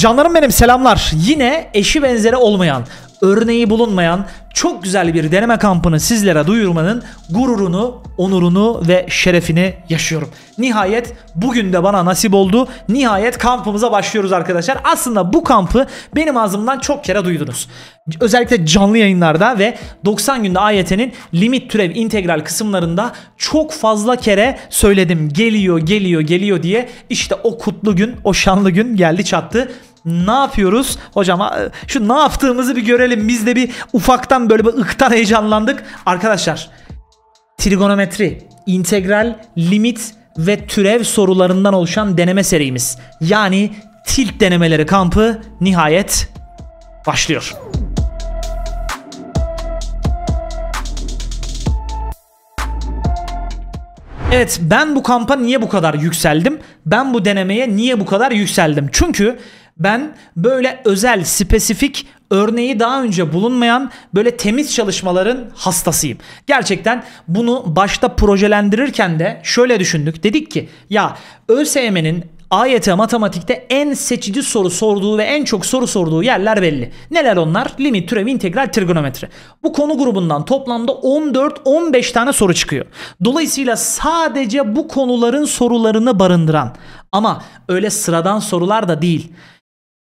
Canlarım benim selamlar. Yine eşi benzeri olmayan, örneği bulunmayan çok güzel bir deneme kampını sizlere duyurmanın gururunu, onurunu ve şerefini yaşıyorum. Nihayet bugün de bana nasip oldu. Nihayet kampımıza başlıyoruz arkadaşlar. Aslında bu kampı benim ağzımdan çok kere duydunuz. Özellikle canlı yayınlarda ve 90 günde AYT'nin limit türev integral kısımlarında çok fazla kere söyledim. Geliyor, geliyor, geliyor diye. İşte o kutlu gün, o şanlı gün geldi çattı ne yapıyoruz? Hocam şu ne yaptığımızı bir görelim. Biz de bir ufaktan böyle bir ıktan heyecanlandık. Arkadaşlar trigonometri, integral, limit ve türev sorularından oluşan deneme serimiz. Yani tilt denemeleri kampı nihayet başlıyor. Evet ben bu kampa niye bu kadar yükseldim? Ben bu denemeye niye bu kadar yükseldim? Çünkü ben böyle özel, spesifik örneği daha önce bulunmayan böyle temiz çalışmaların hastasıyım. Gerçekten bunu başta projelendirirken de şöyle düşündük. Dedik ki ya ÖSYM'nin AYT matematikte en seçici soru sorduğu ve en çok soru sorduğu yerler belli. Neler onlar? Limit, türev, integral, trigonometri. Bu konu grubundan toplamda 14-15 tane soru çıkıyor. Dolayısıyla sadece bu konuların sorularını barındıran ama öyle sıradan sorular da değil.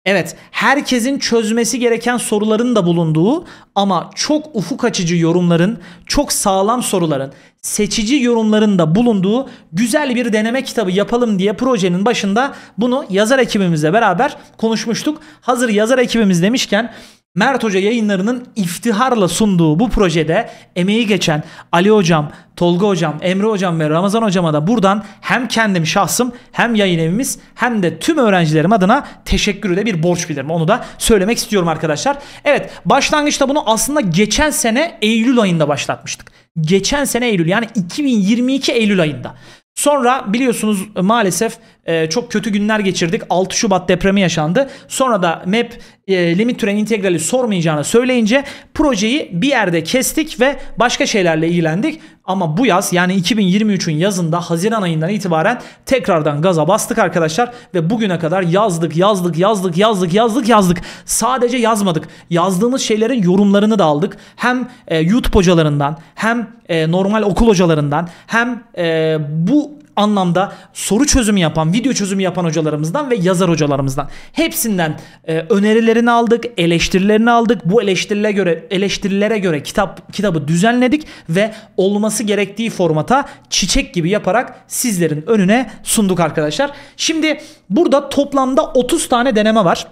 Evet, herkesin çözmesi gereken soruların da bulunduğu ama çok ufuk açıcı yorumların, çok sağlam soruların, seçici yorumların da bulunduğu güzel bir deneme kitabı yapalım diye projenin başında bunu yazar ekibimizle beraber konuşmuştuk. Hazır yazar ekibimiz demişken Mert Hoca yayınlarının iftiharla sunduğu bu projede emeği geçen Ali Hocam, Tolga Hocam, Emre Hocam ve Ramazan Hocama da buradan hem kendim şahsım hem yayın evimiz hem de tüm öğrencilerim adına teşekkürü de bir borç bilirim. Onu da söylemek istiyorum arkadaşlar. Evet başlangıçta bunu aslında geçen sene Eylül ayında başlatmıştık. Geçen sene Eylül yani 2022 Eylül ayında. Sonra biliyorsunuz maalesef e, çok kötü günler geçirdik. 6 Şubat depremi yaşandı. Sonra da MEP e, limit türen integrali sormayacağını söyleyince projeyi bir yerde kestik ve başka şeylerle ilgilendik. Ama bu yaz yani 2023'ün yazında Haziran ayından itibaren tekrardan gaza bastık arkadaşlar ve bugüne kadar yazdık, yazdık, yazdık, yazdık, yazdık, yazdık. Sadece yazmadık. Yazdığımız şeylerin yorumlarını da aldık. Hem e, YouTube hocalarından, hem e, normal okul hocalarından, hem e, bu anlamda soru çözümü yapan, video çözümü yapan hocalarımızdan ve yazar hocalarımızdan hepsinden e, önerilerini aldık, eleştirilerini aldık. Bu eleştirilere göre eleştirilere göre kitap kitabı düzenledik ve olması gerektiği formata çiçek gibi yaparak sizlerin önüne sunduk arkadaşlar. Şimdi burada toplamda 30 tane deneme var.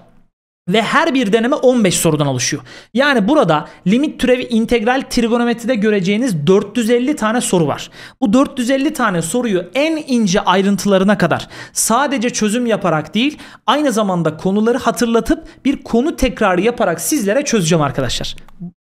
Ve her bir deneme 15 sorudan oluşuyor. Yani burada limit türevi integral trigonometride göreceğiniz 450 tane soru var. Bu 450 tane soruyu en ince ayrıntılarına kadar sadece çözüm yaparak değil aynı zamanda konuları hatırlatıp bir konu tekrarı yaparak sizlere çözeceğim arkadaşlar.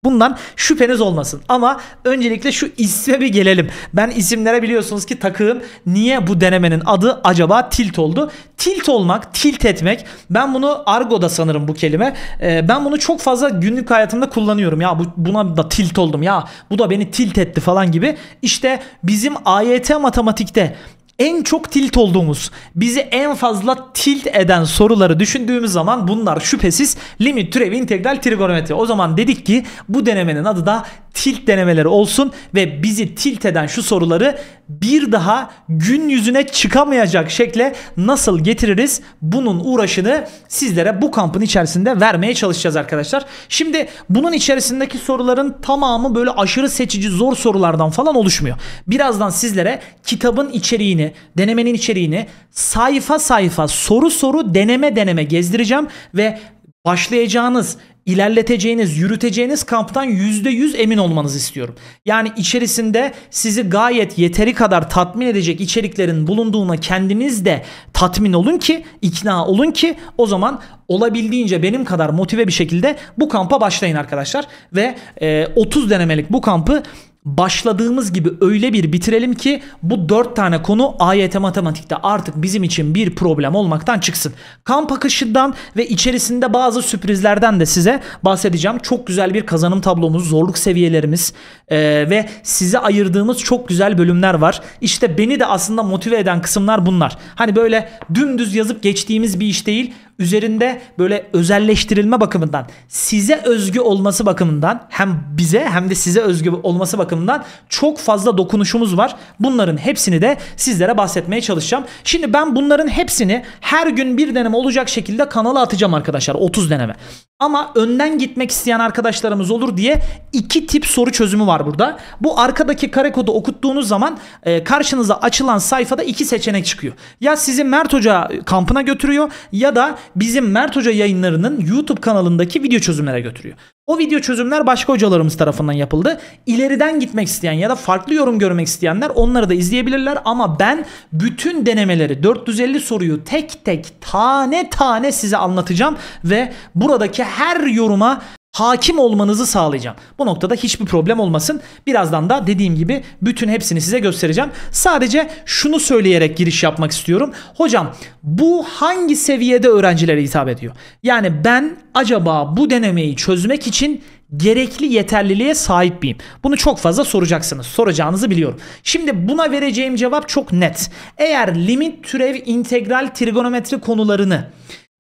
Bundan şüpheniz olmasın. Ama öncelikle şu isme bir gelelim. Ben isimlere biliyorsunuz ki takığım. Niye bu denemenin adı acaba tilt oldu? Tilt olmak, tilt etmek. Ben bunu argoda sanırım bu kelime. Ee, ben bunu çok fazla günlük hayatımda kullanıyorum. Ya bu, buna da tilt oldum. Ya bu da beni tilt etti falan gibi. İşte bizim AYT matematikte en çok tilt olduğumuz, bizi en fazla tilt eden soruları düşündüğümüz zaman bunlar şüphesiz limit türevi integral trigonometri. O zaman dedik ki bu denemenin adı da tilt denemeleri olsun ve bizi tilt eden şu soruları bir daha gün yüzüne çıkamayacak şekle nasıl getiririz? Bunun uğraşını sizlere bu kampın içerisinde vermeye çalışacağız arkadaşlar. Şimdi bunun içerisindeki soruların tamamı böyle aşırı seçici zor sorulardan falan oluşmuyor. Birazdan sizlere kitabın içeriğini, denemenin içeriğini sayfa sayfa soru soru deneme deneme gezdireceğim ve başlayacağınız ilerleteceğiniz, yürüteceğiniz kamptan %100 emin olmanızı istiyorum. Yani içerisinde sizi gayet yeteri kadar tatmin edecek içeriklerin bulunduğuna kendiniz de tatmin olun ki, ikna olun ki o zaman olabildiğince benim kadar motive bir şekilde bu kampa başlayın arkadaşlar. Ve e, 30 denemelik bu kampı başladığımız gibi öyle bir bitirelim ki bu dört tane konu AYT matematikte artık bizim için bir problem olmaktan çıksın. Kamp akışından ve içerisinde bazı sürprizlerden de size bahsedeceğim. Çok güzel bir kazanım tablomuz, zorluk seviyelerimiz e, ve size ayırdığımız çok güzel bölümler var. İşte beni de aslında motive eden kısımlar bunlar. Hani böyle dümdüz yazıp geçtiğimiz bir iş değil üzerinde böyle özelleştirilme bakımından size özgü olması bakımından hem bize hem de size özgü olması bakımından çok fazla dokunuşumuz var. Bunların hepsini de sizlere bahsetmeye çalışacağım. Şimdi ben bunların hepsini her gün bir deneme olacak şekilde kanala atacağım arkadaşlar 30 deneme. Ama önden gitmek isteyen arkadaşlarımız olur diye iki tip soru çözümü var burada. Bu arkadaki kare kodu okuttuğunuz zaman e, karşınıza açılan sayfada iki seçenek çıkıyor. Ya sizi Mert Hoca kampına götürüyor ya da bizim Mert Hoca yayınlarının YouTube kanalındaki video çözümlere götürüyor. O video çözümler başka hocalarımız tarafından yapıldı. İleriden gitmek isteyen ya da farklı yorum görmek isteyenler onları da izleyebilirler ama ben bütün denemeleri 450 soruyu tek tek tane tane size anlatacağım ve buradaki her yoruma hakim olmanızı sağlayacağım. Bu noktada hiçbir problem olmasın. Birazdan da dediğim gibi bütün hepsini size göstereceğim. Sadece şunu söyleyerek giriş yapmak istiyorum. Hocam bu hangi seviyede öğrencilere hitap ediyor? Yani ben acaba bu denemeyi çözmek için gerekli yeterliliğe sahip miyim? Bunu çok fazla soracaksınız. Soracağınızı biliyorum. Şimdi buna vereceğim cevap çok net. Eğer limit, türev, integral, trigonometri konularını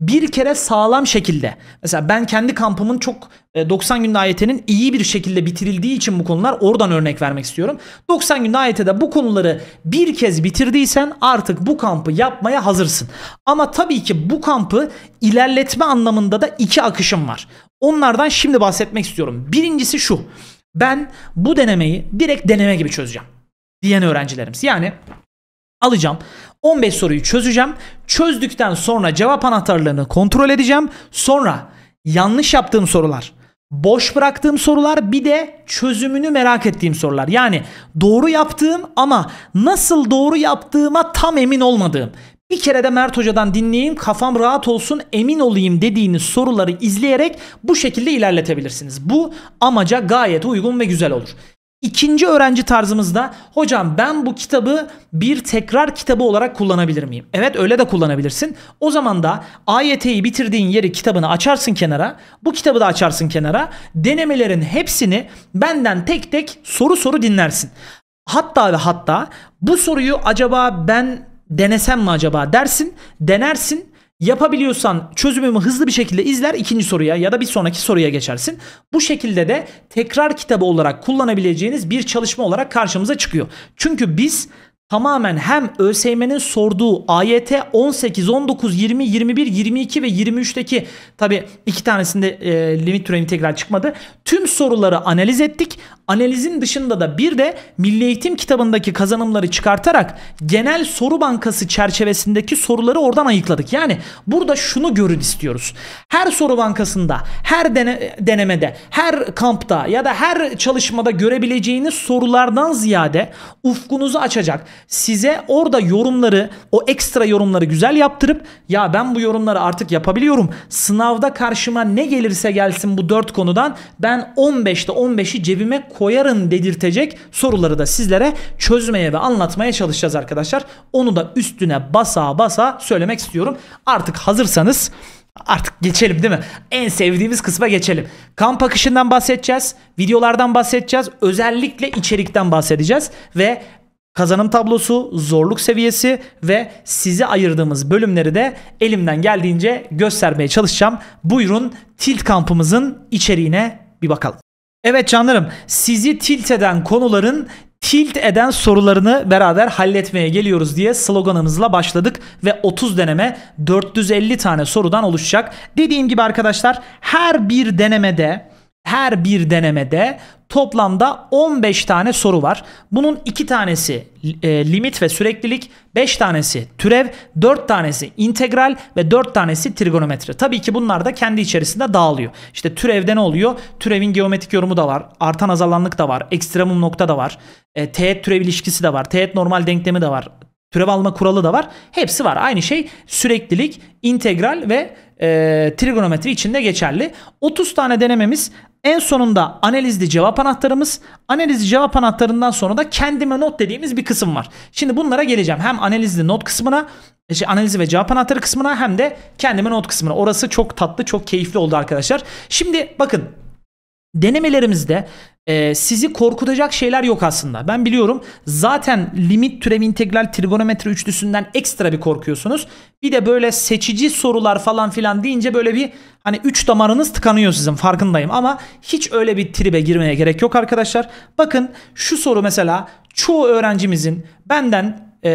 bir kere sağlam şekilde mesela ben kendi kampımın çok 90 e, günde AYT'nin iyi bir şekilde bitirildiği için bu konular oradan örnek vermek istiyorum. 90 günde AYT'de bu konuları bir kez bitirdiysen artık bu kampı yapmaya hazırsın. Ama tabii ki bu kampı ilerletme anlamında da iki akışım var. Onlardan şimdi bahsetmek istiyorum. Birincisi şu. Ben bu denemeyi direkt deneme gibi çözeceğim diyen öğrencilerimiz. Yani alacağım. 15 soruyu çözeceğim. Çözdükten sonra cevap anahtarlarını kontrol edeceğim. Sonra yanlış yaptığım sorular, boş bıraktığım sorular bir de çözümünü merak ettiğim sorular. Yani doğru yaptığım ama nasıl doğru yaptığıma tam emin olmadığım. Bir kere de Mert Hoca'dan dinleyeyim, kafam rahat olsun, emin olayım dediğiniz soruları izleyerek bu şekilde ilerletebilirsiniz. Bu amaca gayet uygun ve güzel olur. İkinci öğrenci tarzımızda hocam ben bu kitabı bir tekrar kitabı olarak kullanabilir miyim? Evet öyle de kullanabilirsin. O zaman da AYT'yi bitirdiğin yeri kitabını açarsın kenara. Bu kitabı da açarsın kenara. Denemelerin hepsini benden tek tek soru soru dinlersin. Hatta ve hatta bu soruyu acaba ben denesem mi acaba dersin, denersin Yapabiliyorsan çözümümü hızlı bir şekilde izler ikinci soruya ya da bir sonraki soruya geçersin. Bu şekilde de tekrar kitabı olarak kullanabileceğiniz bir çalışma olarak karşımıza çıkıyor. Çünkü biz tamamen hem ÖSYM'nin sorduğu AYT 18, 19, 20, 21, 22 ve 23'teki tabi iki tanesinde e, limit türev integral çıkmadı. Tüm soruları analiz ettik. Analizin dışında da bir de Milli Eğitim kitabındaki kazanımları çıkartarak genel soru bankası çerçevesindeki soruları oradan ayıkladık. Yani burada şunu görün istiyoruz. Her soru bankasında, her dene, denemede, her kampta ya da her çalışmada görebileceğiniz sorulardan ziyade ufkunuzu açacak. Size orada yorumları, o ekstra yorumları güzel yaptırıp ya ben bu yorumları artık yapabiliyorum. Sınavda karşıma ne gelirse gelsin bu 4 konudan ben 15'te 15'i cebime koyarım dedirtecek soruları da sizlere çözmeye ve anlatmaya çalışacağız arkadaşlar. Onu da üstüne basa basa söylemek istiyorum. Artık hazırsanız Artık geçelim değil mi? En sevdiğimiz kısma geçelim. Kamp akışından bahsedeceğiz. Videolardan bahsedeceğiz. Özellikle içerikten bahsedeceğiz. Ve kazanım tablosu, zorluk seviyesi ve sizi ayırdığımız bölümleri de elimden geldiğince göstermeye çalışacağım. Buyurun Tilt kampımızın içeriğine bir bakalım. Evet canlarım sizi tilt eden konuların tilt eden sorularını beraber halletmeye geliyoruz diye sloganımızla başladık ve 30 deneme 450 tane sorudan oluşacak. Dediğim gibi arkadaşlar her bir denemede her bir denemede toplamda 15 tane soru var. Bunun 2 tanesi e, limit ve süreklilik, 5 tanesi türev, 4 tanesi integral ve 4 tanesi trigonometri. Tabii ki bunlar da kendi içerisinde dağılıyor. İşte türevde ne oluyor? Türevin geometrik yorumu da var. Artan azalanlık da var. Ekstremum nokta da var. E, teğet türev ilişkisi de var. Teğet normal denklemi de var. Türev alma kuralı da var. Hepsi var. Aynı şey süreklilik, integral ve e, trigonometri içinde geçerli. 30 tane denememiz en sonunda analizli cevap anahtarımız. Analizli cevap anahtarından sonra da kendime not dediğimiz bir kısım var. Şimdi bunlara geleceğim. Hem analizli not kısmına, şey, analizi ve cevap anahtarı kısmına hem de kendime not kısmına. Orası çok tatlı, çok keyifli oldu arkadaşlar. Şimdi bakın Denemelerimizde e, sizi korkutacak şeyler yok aslında. Ben biliyorum zaten limit türev integral trigonometri üçlüsünden ekstra bir korkuyorsunuz. Bir de böyle seçici sorular falan filan deyince böyle bir hani üç damarınız tıkanıyor sizin farkındayım. Ama hiç öyle bir tribe girmeye gerek yok arkadaşlar. Bakın şu soru mesela çoğu öğrencimizin benden e,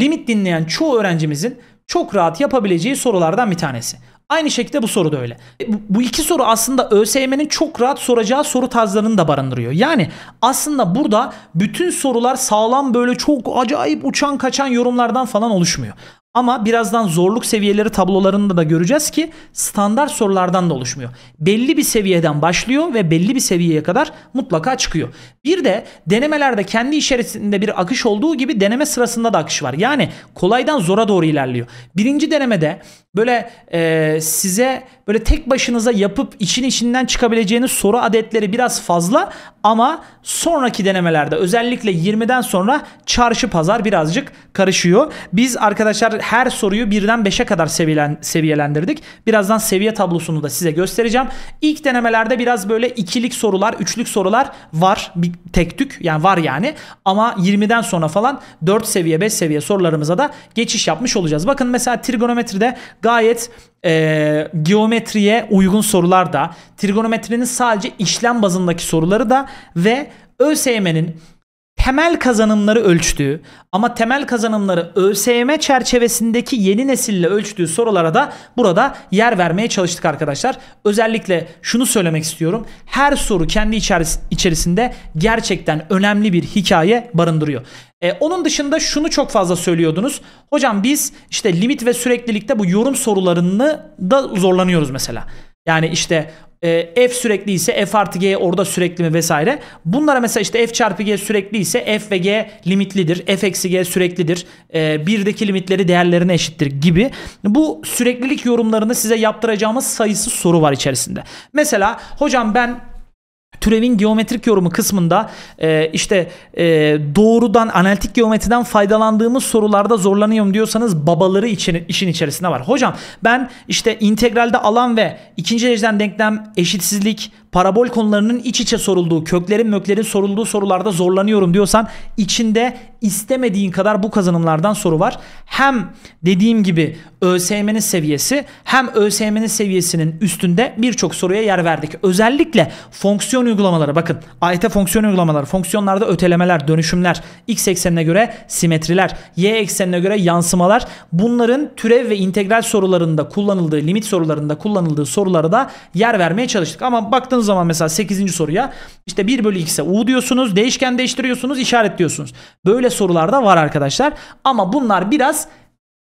limit dinleyen çoğu öğrencimizin çok rahat yapabileceği sorulardan bir tanesi. Aynı şekilde bu soru da öyle. E, bu iki soru aslında ÖSYM'nin çok rahat soracağı soru tarzlarını da barındırıyor. Yani aslında burada bütün sorular sağlam böyle çok acayip uçan kaçan yorumlardan falan oluşmuyor. Ama birazdan zorluk seviyeleri tablolarında da göreceğiz ki standart sorulardan da oluşmuyor. Belli bir seviyeden başlıyor ve belli bir seviyeye kadar mutlaka çıkıyor. Bir de denemelerde kendi içerisinde bir akış olduğu gibi deneme sırasında da akış var. Yani kolaydan zora doğru ilerliyor. Birinci denemede böyle e, size böyle tek başınıza yapıp için içinden çıkabileceğiniz soru adetleri biraz fazla ama sonraki denemelerde özellikle 20'den sonra çarşı pazar birazcık karışıyor. Biz arkadaşlar her soruyu birden 5'e kadar seviyelen, seviyelendirdik. Birazdan seviye tablosunu da size göstereceğim. İlk denemelerde biraz böyle ikilik sorular, üçlük sorular var. Bir tek tük yani var yani. Ama 20'den sonra falan 4 seviye 5 seviye sorularımıza da geçiş yapmış olacağız. Bakın mesela trigonometride gayet e, geometriye uygun sorular da, trigonometrinin sadece işlem bazındaki soruları da ve ÖSYM'nin temel kazanımları ölçtüğü ama temel kazanımları ÖSYM çerçevesindeki yeni nesille ölçtüğü sorulara da burada yer vermeye çalıştık arkadaşlar. Özellikle şunu söylemek istiyorum. Her soru kendi içerisinde gerçekten önemli bir hikaye barındırıyor. Ee, onun dışında şunu çok fazla söylüyordunuz. Hocam biz işte limit ve süreklilikte bu yorum sorularını da zorlanıyoruz mesela. Yani işte e, f sürekli ise f artı g orada sürekli mi vesaire. Bunlara mesela işte f çarpı g sürekli ise f ve g limitlidir. f eksi g süreklidir. E, birdeki limitleri değerlerine eşittir gibi. Bu süreklilik yorumlarını size yaptıracağımız sayısı soru var içerisinde. Mesela hocam ben türevin geometrik yorumu kısmında e, işte e, doğrudan analitik geometriden faydalandığımız sorularda zorlanıyorum diyorsanız babaları için, işin içerisinde var. Hocam ben işte integralde alan ve ikinci dereceden denklem eşitsizlik parabol konularının iç içe sorulduğu, köklerin möklerin sorulduğu sorularda zorlanıyorum diyorsan içinde istemediğin kadar bu kazanımlardan soru var. Hem dediğim gibi ÖSYM'nin seviyesi hem ÖSYM'nin seviyesinin üstünde birçok soruya yer verdik. Özellikle fonksiyon uygulamaları bakın AYT fonksiyon uygulamaları fonksiyonlarda ötelemeler, dönüşümler, x eksenine göre simetriler, y eksenine göre yansımalar bunların türev ve integral sorularında kullanıldığı, limit sorularında kullanıldığı sorulara da yer vermeye çalıştık. Ama baktığınız baktığınız zaman mesela 8. soruya işte 1 bölü x'e u diyorsunuz. Değişken değiştiriyorsunuz. işaretliyorsunuz. Böyle sorular da var arkadaşlar. Ama bunlar biraz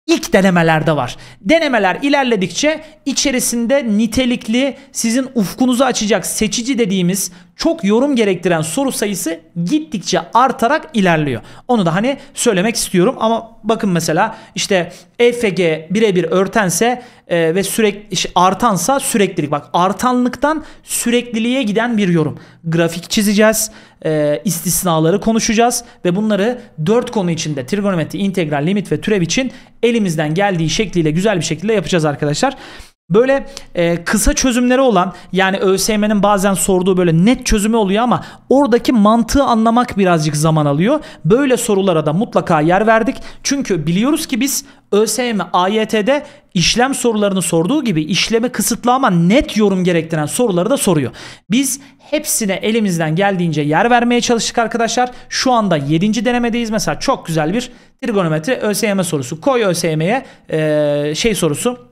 ilk denemelerde var. Denemeler ilerledikçe içerisinde nitelikli sizin ufkunuzu açacak seçici dediğimiz çok yorum gerektiren soru sayısı gittikçe artarak ilerliyor. Onu da hani söylemek istiyorum ama bakın mesela işte EFG birebir örtense e, ve sürekli artansa süreklilik. Bak artanlıktan sürekliliğe giden bir yorum. Grafik çizeceğiz, e, istisnaları konuşacağız ve bunları dört konu içinde trigonometri, integral, limit ve türev için elimizden geldiği şekliyle güzel bir şekilde yapacağız arkadaşlar. Böyle e, kısa çözümleri olan yani ÖSYM'nin bazen sorduğu böyle net çözümü oluyor ama oradaki mantığı anlamak birazcık zaman alıyor. Böyle sorulara da mutlaka yer verdik. Çünkü biliyoruz ki biz ÖSYM AYT'de işlem sorularını sorduğu gibi işleme kısıtlı ama net yorum gerektiren soruları da soruyor. Biz hepsine elimizden geldiğince yer vermeye çalıştık arkadaşlar. Şu anda 7. denemedeyiz. Mesela çok güzel bir trigonometri ÖSYM sorusu. Koy ÖSYM'ye e, şey sorusu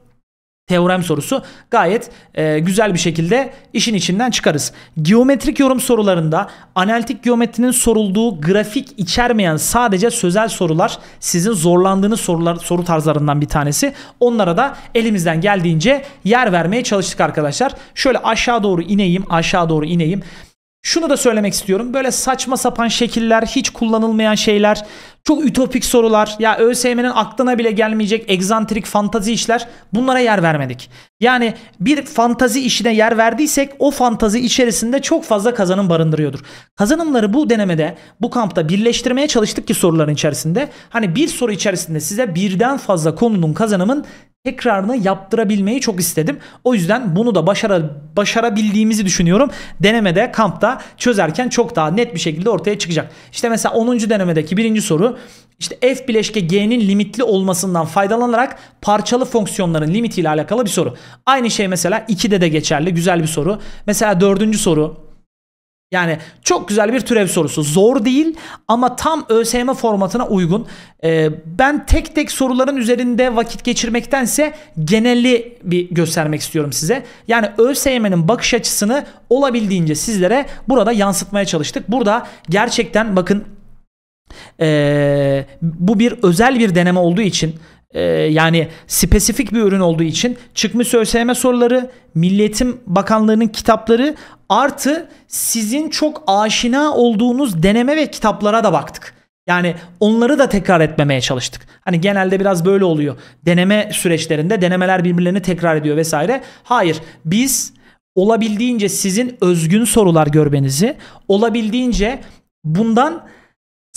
teorem sorusu gayet e, güzel bir şekilde işin içinden çıkarız. Geometrik yorum sorularında analitik geometrinin sorulduğu grafik içermeyen sadece sözel sorular sizin zorlandığınız sorular soru tarzlarından bir tanesi. Onlara da elimizden geldiğince yer vermeye çalıştık arkadaşlar. Şöyle aşağı doğru ineyim, aşağı doğru ineyim. Şunu da söylemek istiyorum. Böyle saçma sapan şekiller, hiç kullanılmayan şeyler çok ütopik sorular ya ÖSYM'nin aklına bile gelmeyecek egzantrik fantazi işler bunlara yer vermedik. Yani bir fantazi işine yer verdiysek o fantazi içerisinde çok fazla kazanım barındırıyordur. Kazanımları bu denemede bu kampta birleştirmeye çalıştık ki soruların içerisinde. Hani bir soru içerisinde size birden fazla konunun kazanımın tekrarını yaptırabilmeyi çok istedim. O yüzden bunu da başara, başarabildiğimizi düşünüyorum. Denemede kampta çözerken çok daha net bir şekilde ortaya çıkacak. İşte mesela 10. denemedeki birinci soru işte f bileşke g'nin limitli olmasından faydalanarak parçalı fonksiyonların limitiyle alakalı bir soru. Aynı şey mesela 2'de de geçerli. Güzel bir soru. Mesela dördüncü soru yani çok güzel bir türev sorusu. Zor değil ama tam ÖSYM formatına uygun. Ee, ben tek tek soruların üzerinde vakit geçirmektense geneli bir göstermek istiyorum size. Yani ÖSYM'nin bakış açısını olabildiğince sizlere burada yansıtmaya çalıştık. Burada gerçekten bakın ee, bu bir özel bir deneme olduğu için e, yani spesifik bir ürün olduğu için çıkmış ÖSYM soruları, Milliyetim Bakanlığı'nın kitapları artı sizin çok aşina olduğunuz deneme ve kitaplara da baktık. Yani onları da tekrar etmemeye çalıştık. Hani genelde biraz böyle oluyor. Deneme süreçlerinde denemeler birbirlerini tekrar ediyor vesaire. Hayır biz olabildiğince sizin özgün sorular görmenizi, olabildiğince bundan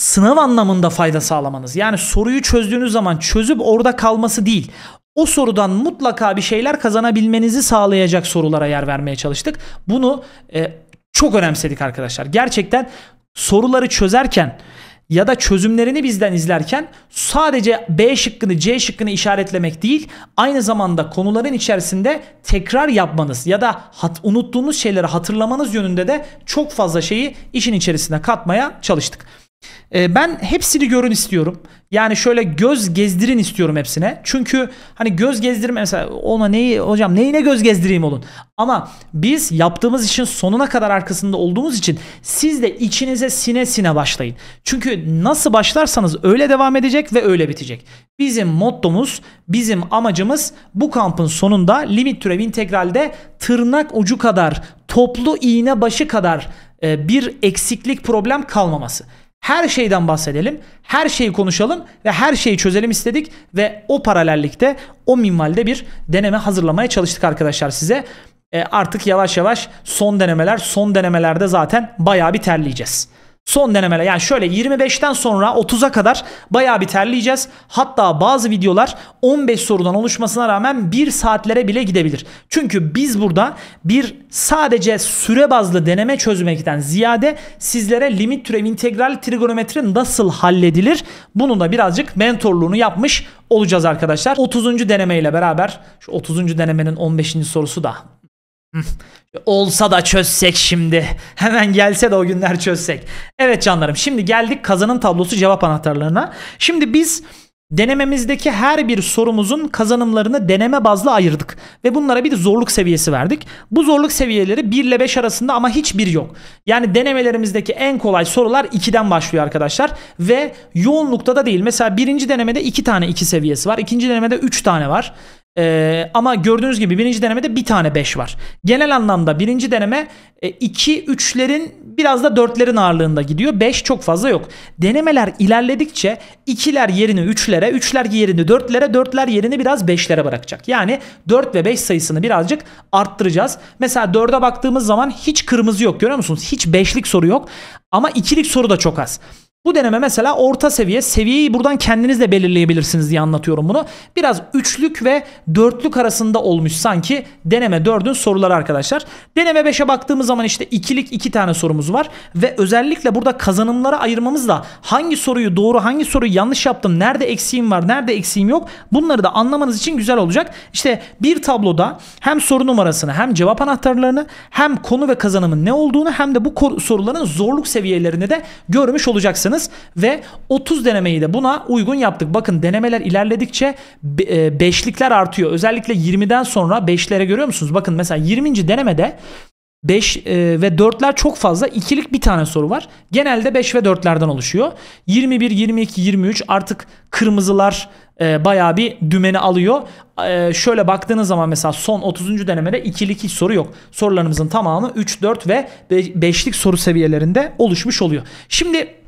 sınav anlamında fayda sağlamanız. Yani soruyu çözdüğünüz zaman çözüp orada kalması değil. O sorudan mutlaka bir şeyler kazanabilmenizi sağlayacak sorulara yer vermeye çalıştık. Bunu e, çok önemsedik arkadaşlar. Gerçekten soruları çözerken ya da çözümlerini bizden izlerken sadece B şıkkını C şıkkını işaretlemek değil aynı zamanda konuların içerisinde tekrar yapmanız ya da hat, unuttuğunuz şeyleri hatırlamanız yönünde de çok fazla şeyi işin içerisine katmaya çalıştık. Ee, ben hepsini görün istiyorum. Yani şöyle göz gezdirin istiyorum hepsine. Çünkü hani göz gezdirme mesela ona neyi hocam neyine göz gezdireyim olun. Ama biz yaptığımız işin sonuna kadar arkasında olduğumuz için siz de içinize sine sine başlayın. Çünkü nasıl başlarsanız öyle devam edecek ve öyle bitecek. Bizim mottomuz, bizim amacımız bu kampın sonunda limit türev integralde tırnak ucu kadar, toplu iğne başı kadar e, bir eksiklik problem kalmaması. Her şeyden bahsedelim, her şeyi konuşalım ve her şeyi çözelim istedik ve o paralellikte o minvalde bir deneme hazırlamaya çalıştık arkadaşlar size. E artık yavaş yavaş son denemeler, son denemelerde zaten bayağı bir terleyeceğiz. Son denemeler yani şöyle 25'ten sonra 30'a kadar bayağı bir terleyeceğiz. Hatta bazı videolar 15 sorudan oluşmasına rağmen 1 saatlere bile gidebilir. Çünkü biz burada bir sadece süre bazlı deneme çözmekten ziyade sizlere limit türev integral trigonometri nasıl halledilir bunu da birazcık mentorluğunu yapmış olacağız arkadaşlar. 30. deneme ile beraber şu 30. denemenin 15. sorusu da Olsa da çözsek şimdi. Hemen gelse de o günler çözsek. Evet canlarım şimdi geldik kazanım tablosu cevap anahtarlarına. Şimdi biz Denememizdeki her bir sorumuzun kazanımlarını deneme bazlı ayırdık ve bunlara bir de zorluk seviyesi verdik. Bu zorluk seviyeleri 1 ile 5 arasında ama hiçbir yok. Yani denemelerimizdeki en kolay sorular 2'den başlıyor arkadaşlar ve yoğunlukta da değil. Mesela birinci denemede 2 tane 2 seviyesi var. ikinci denemede 3 tane var. Ee, ama gördüğünüz gibi birinci denemede bir tane 5 var. Genel anlamda birinci deneme 2 e, 3'lerin biraz da 4'lerin ağırlığında gidiyor. 5 çok fazla yok. Denemeler ilerledikçe 2'ler yerini 3'lere, 3'ler yerini 4'lere, 4'ler yerini biraz 5'lere bırakacak. Yani 4 ve 5 sayısını birazcık arttıracağız. Mesela 4'e baktığımız zaman hiç kırmızı yok görüyor musunuz? Hiç 5'lik soru yok. Ama ikilik soru da çok az. Bu deneme mesela orta seviye. Seviyeyi buradan kendiniz de belirleyebilirsiniz diye anlatıyorum bunu. Biraz üçlük ve dörtlük arasında olmuş sanki deneme dördün soruları arkadaşlar. Deneme beşe baktığımız zaman işte ikilik iki tane sorumuz var. Ve özellikle burada kazanımlara ayırmamız da hangi soruyu doğru hangi soruyu yanlış yaptım nerede eksiğim var nerede eksiğim yok bunları da anlamanız için güzel olacak. İşte bir tabloda hem soru numarasını hem cevap anahtarlarını hem konu ve kazanımın ne olduğunu hem de bu soruların zorluk seviyelerini de görmüş olacaksınız yapacaksınız ve 30 denemeyi de buna uygun yaptık. Bakın denemeler ilerledikçe e, beşlikler artıyor. Özellikle 20'den sonra 5'lere görüyor musunuz? Bakın mesela 20. denemede 5 e, ve 4'ler çok fazla. İkilik bir tane soru var. Genelde 5 ve 4'lerden oluşuyor. 21, 22, 23 artık kırmızılar e, bayağı bir dümeni alıyor. E, şöyle baktığınız zaman mesela son 30. denemede ikilik hiç soru yok. Sorularımızın tamamı 3, 4 ve 5'lik soru seviyelerinde oluşmuş oluyor. Şimdi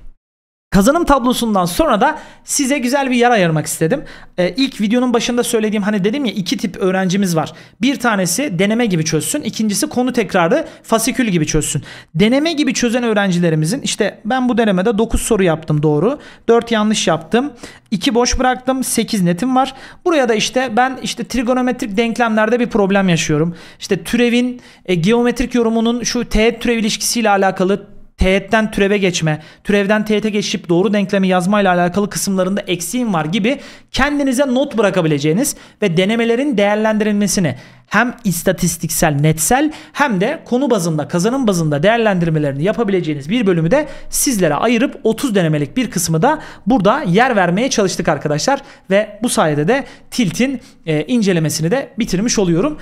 Kazanım tablosundan sonra da size güzel bir yer ayırmak istedim. Ee, ilk videonun başında söylediğim hani dedim ya iki tip öğrencimiz var. Bir tanesi deneme gibi çözsün. ikincisi konu tekrarı fasikül gibi çözsün. Deneme gibi çözen öğrencilerimizin işte ben bu denemede 9 soru yaptım doğru. 4 yanlış yaptım. 2 boş bıraktım. 8 netim var. Buraya da işte ben işte trigonometrik denklemlerde bir problem yaşıyorum. İşte türevin e, geometrik yorumunun şu teğet türev ilişkisiyle alakalı teğetten türeve geçme, türevden teğete geçip doğru denklemi yazmayla alakalı kısımlarında eksiğim var gibi kendinize not bırakabileceğiniz ve denemelerin değerlendirilmesini hem istatistiksel, netsel hem de konu bazında, kazanım bazında değerlendirmelerini yapabileceğiniz bir bölümü de sizlere ayırıp 30 denemelik bir kısmı da burada yer vermeye çalıştık arkadaşlar ve bu sayede de Tilt'in e, incelemesini de bitirmiş oluyorum.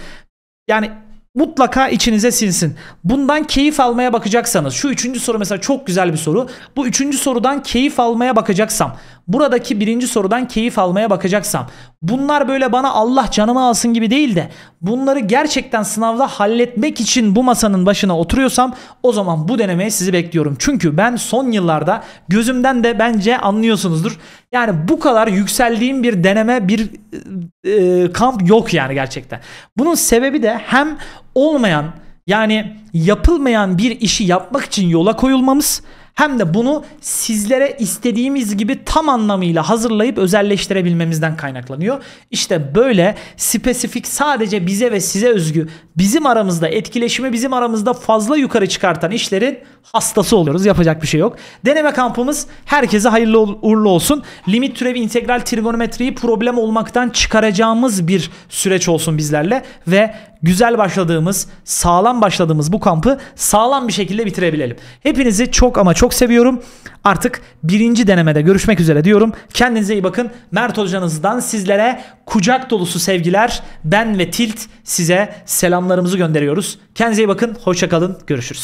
Yani mutlaka içinize sinsin. Bundan keyif almaya bakacaksanız şu üçüncü soru mesela çok güzel bir soru. Bu üçüncü sorudan keyif almaya bakacaksam buradaki birinci sorudan keyif almaya bakacaksam bunlar böyle bana Allah canımı alsın gibi değil de bunları gerçekten sınavda halletmek için bu masanın başına oturuyorsam o zaman bu denemeye sizi bekliyorum. Çünkü ben son yıllarda gözümden de bence anlıyorsunuzdur. Yani bu kadar yükseldiğim bir deneme bir e, kamp yok yani gerçekten. Bunun sebebi de hem olmayan yani yapılmayan bir işi yapmak için yola koyulmamız hem de bunu sizlere istediğimiz gibi tam anlamıyla hazırlayıp özelleştirebilmemizden kaynaklanıyor. İşte böyle spesifik sadece bize ve size özgü bizim aramızda etkileşimi bizim aramızda fazla yukarı çıkartan işlerin hastası oluyoruz. Yapacak bir şey yok. Deneme kampımız herkese hayırlı uğurlu olsun. Limit türevi integral trigonometriyi problem olmaktan çıkaracağımız bir süreç olsun bizlerle ve güzel başladığımız, sağlam başladığımız bu kampı sağlam bir şekilde bitirebilelim. Hepinizi çok ama çok seviyorum. Artık birinci denemede görüşmek üzere diyorum. Kendinize iyi bakın. Mert hocanızdan sizlere kucak dolusu sevgiler. Ben ve Tilt size selamlarımızı gönderiyoruz. Kendinize iyi bakın. Hoşçakalın. Görüşürüz.